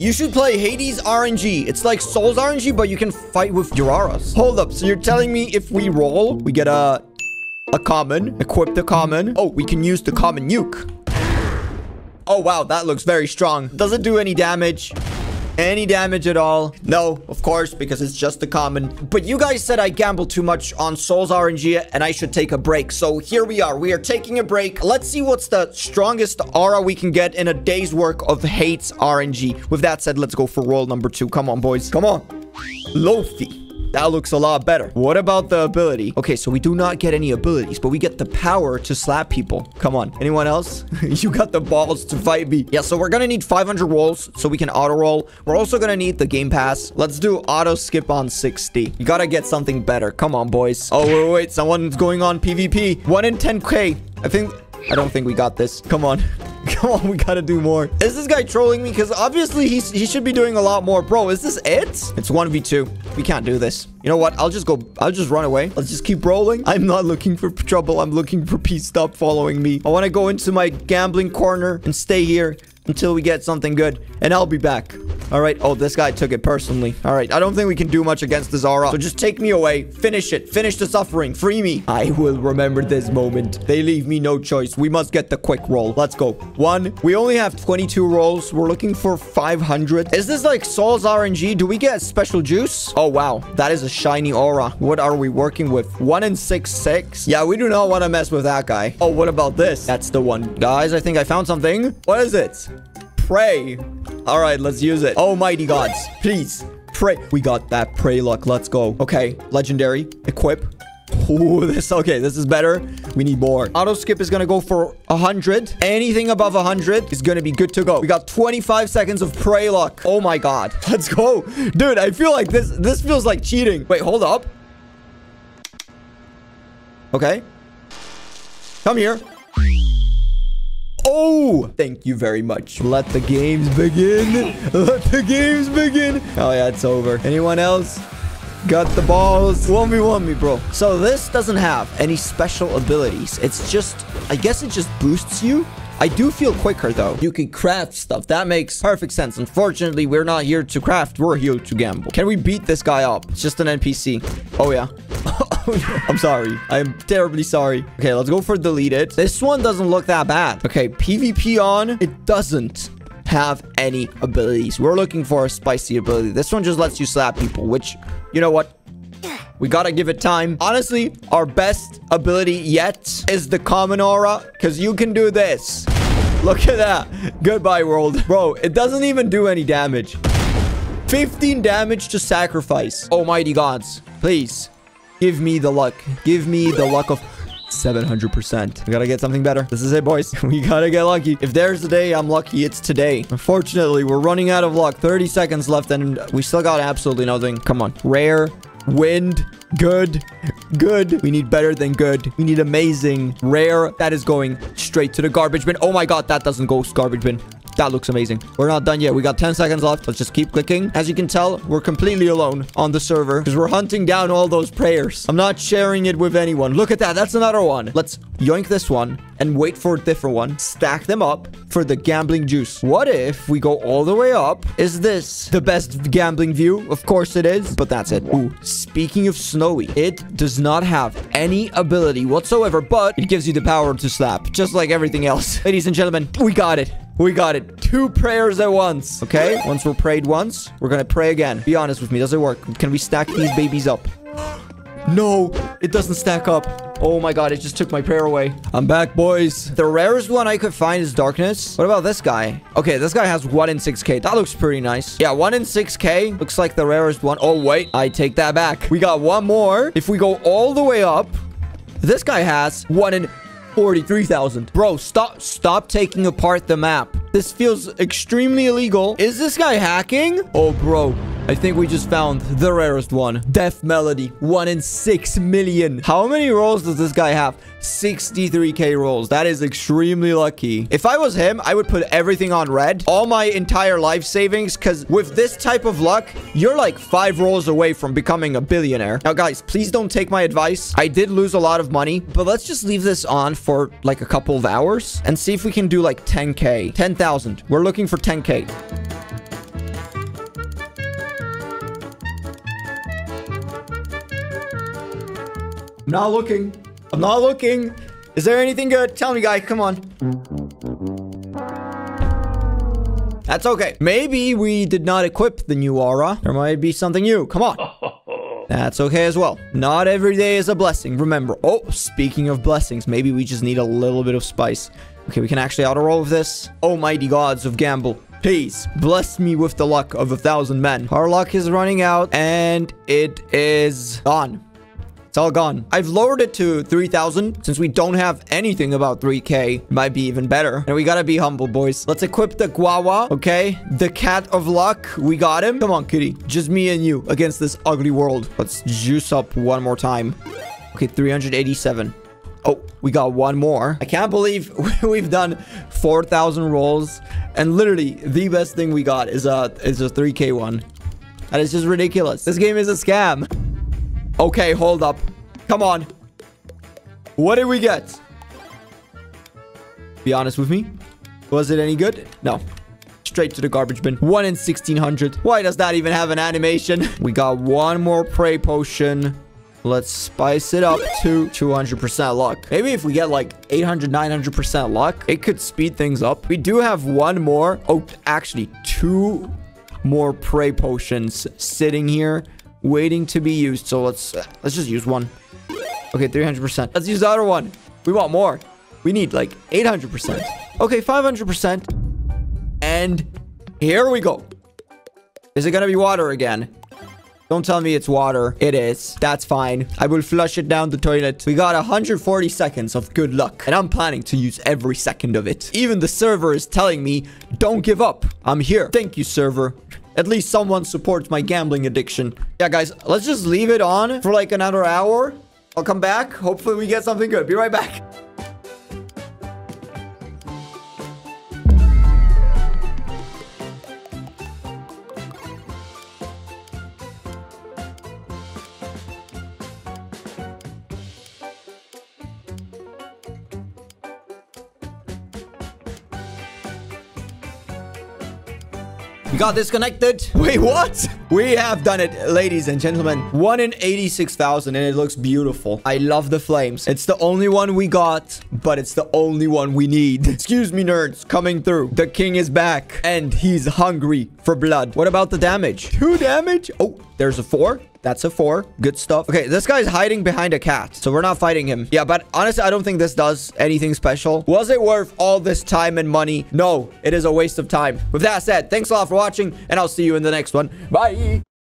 You should play Hades RNG. It's like Sol's RNG, but you can fight with your auras. Hold up. So you're telling me if we roll, we get a a common, equip the common. Oh, we can use the common nuke. Oh, wow. That looks very strong. Does it do any damage? Any damage at all? No, of course, because it's just the common. But you guys said I gamble too much on Sol's RNG and I should take a break. So here we are. We are taking a break. Let's see what's the strongest aura we can get in a day's work of Hades RNG. With that said, let's go for roll number two. Come on, boys. Come on. Lofi. That looks a lot better. What about the ability? Okay, so we do not get any abilities, but we get the power to slap people. Come on. Anyone else? you got the balls to fight me. Yeah, so we're gonna need 500 rolls so we can auto roll. We're also gonna need the game pass. Let's do auto skip on 60. You gotta get something better. Come on, boys. Oh, wait, wait. Someone's going on PvP. 1 in 10k. I think... I don't think we got this. Come on. Come on, we gotta do more. Is this guy trolling me? Because obviously he's, he should be doing a lot more. Bro, is this it? It's 1v2. We can't do this. You know what? I'll just go. I'll just run away. Let's just keep rolling. I'm not looking for trouble. I'm looking for peace. Stop following me. I want to go into my gambling corner and stay here until we get something good. And I'll be back. All right. Oh, this guy took it personally. All right. I don't think we can do much against the Zara. So just take me away. Finish it. Finish the suffering. Free me. I will remember this moment. They leave me no choice. We must get the quick roll. Let's go. One. We only have 22 rolls. We're looking for 500. Is this like Sol's RNG? Do we get special juice? Oh, wow. That is a shiny aura. What are we working with? One in six, six. Yeah, we do not want to mess with that guy. Oh, what about this? That's the one. Guys, I think I found something. What is it? Pray. All right, let's use it. Almighty gods, please. Pray. We got that pray luck. Let's go. Okay, legendary. Equip. Ooh, this okay. This is better. We need more. Auto skip is gonna go for 100. Anything above 100 is gonna be good to go. We got 25 seconds of pray luck. Oh my god. Let's go. Dude, I feel like this this feels like cheating. Wait, hold up. Okay. Come here. Oh, thank you very much. Let the games begin. Let the games begin. Oh, yeah, it's over. Anyone else? Got the balls. 1v1 me, bro. So this doesn't have any special abilities. It's just, I guess it just boosts you. I do feel quicker, though. You can craft stuff. That makes perfect sense. Unfortunately, we're not here to craft. We're here to gamble. Can we beat this guy up? It's just an NPC. Oh, yeah. I'm sorry. I'm terribly sorry. Okay, let's go for deleted. This one doesn't look that bad. Okay, PvP on. It doesn't have any abilities. We're looking for a spicy ability. This one just lets you slap people, which, you know what? We gotta give it time. Honestly, our best ability yet is the common aura, because you can do this. Look at that. Goodbye, world. Bro, it doesn't even do any damage. 15 damage to sacrifice. Almighty gods, please. Give me the luck. Give me the luck of 700%. We gotta get something better. This is it, boys. We gotta get lucky. If there's a day I'm lucky, it's today. Unfortunately, we're running out of luck. 30 seconds left, and we still got absolutely nothing. Come on. Rare. Wind. Good. Good. We need better than good. We need amazing. Rare. That is going straight to the garbage bin. Oh my god, that doesn't go garbage bin. That looks amazing. We're not done yet. We got 10 seconds left. Let's just keep clicking. As you can tell, we're completely alone on the server because we're hunting down all those prayers. I'm not sharing it with anyone. Look at that. That's another one. Let's yoink this one and wait for a different one. Stack them up for the gambling juice. What if we go all the way up? Is this the best gambling view? Of course it is, but that's it. Ooh, speaking of Snowy, it does not have any ability whatsoever, but it gives you the power to slap, just like everything else. Ladies and gentlemen, we got it. We got it. Two prayers at once. Okay, once we're prayed once, we're gonna pray again. Be honest with me. Does it work? Can we stack these babies up? No, it doesn't stack up. Oh my god, it just took my prayer away. I'm back, boys. The rarest one I could find is darkness. What about this guy? Okay, this guy has 1 in 6k. That looks pretty nice. Yeah, 1 in 6k. Looks like the rarest one. Oh, wait. I take that back. We got one more. If we go all the way up, this guy has 1 in 43,000. Bro, stop stop taking apart the map. This feels extremely illegal. Is this guy hacking? Oh, bro. I think we just found the rarest one. Death Melody. One in six million. How many rolls does this guy have? 63k rolls. That is extremely lucky. If I was him, I would put everything on red. All my entire life savings. Because with this type of luck, you're like five rolls away from becoming a billionaire. Now, guys, please don't take my advice. I did lose a lot of money. But let's just leave this on for like a couple of hours. And see if we can do like 10k. 10,000. We're looking for 10k. I'm not looking. I'm not looking. Is there anything good? Tell me, guy. Come on. That's okay. Maybe we did not equip the new aura. There might be something new. Come on. That's okay as well. Not every day is a blessing. Remember. Oh, speaking of blessings, maybe we just need a little bit of spice. Okay, we can actually auto roll with this. Oh, Almighty gods of gamble. Please bless me with the luck of a thousand men. Our luck is running out and it is gone. It's all gone. I've lowered it to 3,000 since we don't have anything about 3K. It might be even better. And we gotta be humble, boys. Let's equip the Guawa, okay? The cat of luck. We got him. Come on, kitty. Just me and you against this ugly world. Let's juice up one more time. Okay, 387. Oh, we got one more. I can't believe we've done 4,000 rolls. And literally, the best thing we got is a, is a 3K one. That is just ridiculous. This game is a scam. Okay, hold up. Come on. What did we get? Be honest with me. Was it any good? No. Straight to the garbage bin. One in 1600. Why does that even have an animation? We got one more pray potion. Let's spice it up to 200% luck. Maybe if we get like 800, 900% luck, it could speed things up. We do have one more. Oh, actually, two more pray potions sitting here waiting to be used. So let's uh, let's just use one. Okay, 300%. Let's use the other one. We want more. We need like 800%. Okay, 500%. And here we go. Is it going to be water again? Don't tell me it's water. It is. That's fine. I will flush it down the toilet. We got 140 seconds of good luck. And I'm planning to use every second of it. Even the server is telling me, don't give up. I'm here. Thank you, server. At least someone supports my gambling addiction. Yeah, guys, let's just leave it on for like another hour. I'll come back. Hopefully we get something good. Be right back. We got disconnected. Wait, what? We have done it, ladies and gentlemen. One in 86,000 and it looks beautiful. I love the flames. It's the only one we got, but it's the only one we need. Excuse me, nerds. Coming through. The king is back and he's hungry for blood. What about the damage? Two damage? Oh, there's a four. That's a four. Good stuff. Okay, this guy's hiding behind a cat. So we're not fighting him. Yeah, but honestly, I don't think this does anything special. Was it worth all this time and money? No, it is a waste of time. With that said, thanks a lot for watching, and I'll see you in the next one. Bye aí.